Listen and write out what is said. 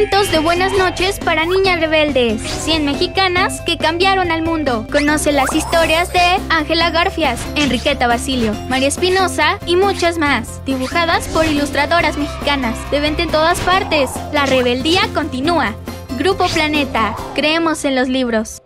De buenas noches para niñas rebeldes. 100 mexicanas que cambiaron al mundo. Conoce las historias de Ángela Garfias, Enriqueta Basilio, María Espinosa y muchas más. Dibujadas por ilustradoras mexicanas. De venta en todas partes. La rebeldía continúa. Grupo Planeta. Creemos en los libros.